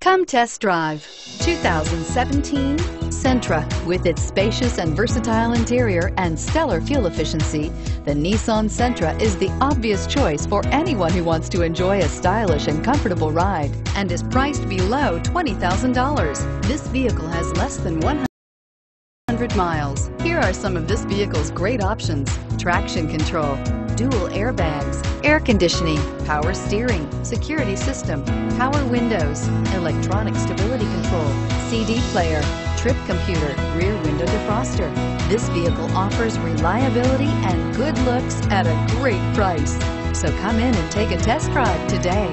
Come test drive 2017 Sentra. With its spacious and versatile interior and stellar fuel efficiency, the Nissan Sentra is the obvious choice for anyone who wants to enjoy a stylish and comfortable ride and is priced below $20,000. This vehicle has less than 100 miles. Here are some of this vehicle's great options. Traction control, dual airbags, air conditioning, power steering, security system, power windows, electronic stability control, CD player, trip computer, rear window defroster. This vehicle offers reliability and good looks at a great price. So come in and take a test drive today.